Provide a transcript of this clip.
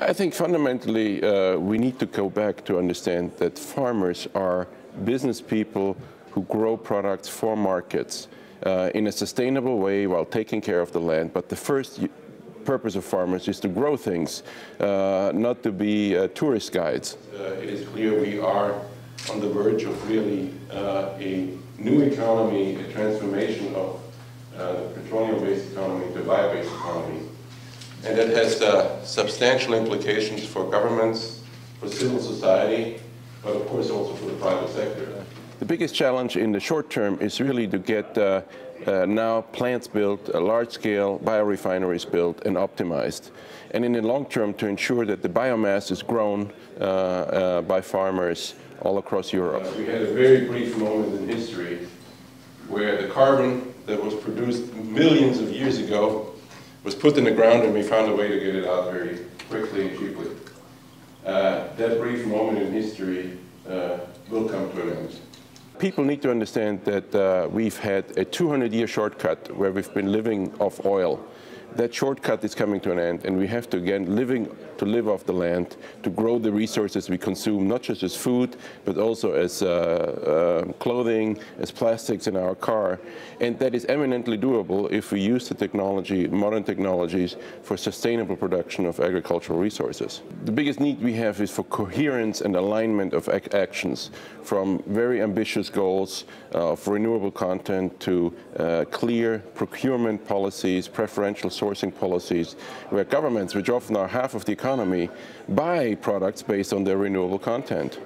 I think fundamentally uh, we need to go back to understand that farmers are business people who grow products for markets uh, in a sustainable way while taking care of the land. But the first purpose of farmers is to grow things, uh, not to be uh, tourist guides. Uh, it is clear we are on the verge of really uh, a new economy, a transformation of the petroleum-based economy to bio-based economy. And that has uh, substantial implications for governments, for civil society, but of course also for the private sector. The biggest challenge in the short term is really to get uh, uh, now plants built, uh, large-scale biorefineries built and optimized. And in the long term to ensure that the biomass is grown uh, uh, by farmers all across Europe. we had a very brief moment in history where the carbon that was produced millions of years ago was put in the ground and we found a way to get it out very quickly and cheaply. Uh, that brief moment in history uh, will come to an end. People need to understand that uh, we've had a 200-year shortcut where we've been living off oil that shortcut is coming to an end, and we have to again living to live off the land, to grow the resources we consume, not just as food, but also as uh, uh, clothing, as plastics in our car. And that is eminently doable if we use the technology, modern technologies, for sustainable production of agricultural resources. The biggest need we have is for coherence and alignment of ac actions, from very ambitious goals uh, of renewable content to uh, clear procurement policies, preferential sourcing policies, where governments, which often are half of the economy, buy products based on their renewable content.